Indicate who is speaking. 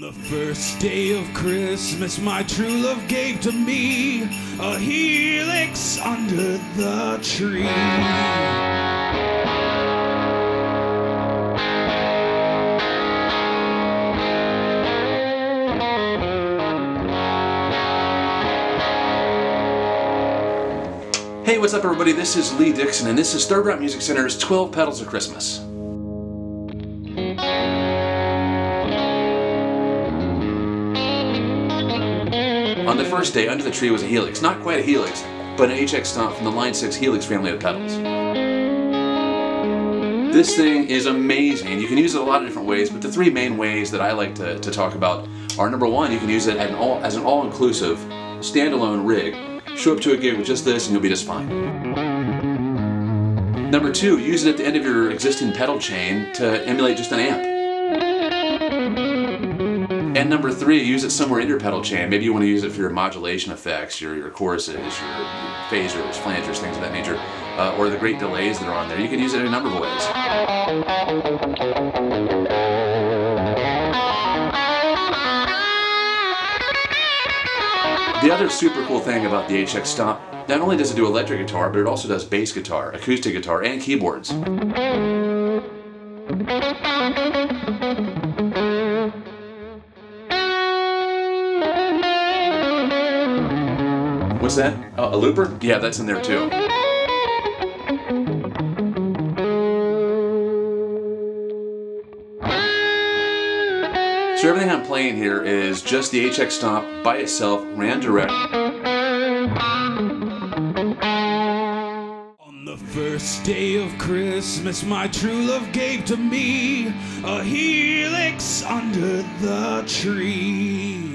Speaker 1: On the first day of Christmas, my true love gave to me a helix under the tree.
Speaker 2: Hey, what's up, everybody? This is Lee Dixon, and this is Third Rock Music Center's 12 Pedals of Christmas. On the hmm. first day, under the tree was a helix. Not quite a helix, but an HX stomp from the Line 6 Helix family of pedals. This thing is amazing. You can use it a lot of different ways, but the three main ways that I like to, to talk about are number one, you can use it as an all, as an all-inclusive, standalone rig. Show up to a gig with just this and you'll be just fine. Number two, use it at the end of your existing pedal chain to emulate just an amp. And number three, use it somewhere in your pedal chain. Maybe you want to use it for your modulation effects, your, your choruses, your, your phasers, flangers, things of that nature, uh, or the great delays that are on there. You can use it in a number of ways. The other super cool thing about the HX Stomp, not only does it do electric guitar, but it also does bass guitar, acoustic guitar, and keyboards. That? Oh, a looper? Yeah, that's in there too. So everything I'm playing here is just the HX Stomp by itself, ran direct.
Speaker 1: On the first day of Christmas, my true love gave to me a helix under the tree.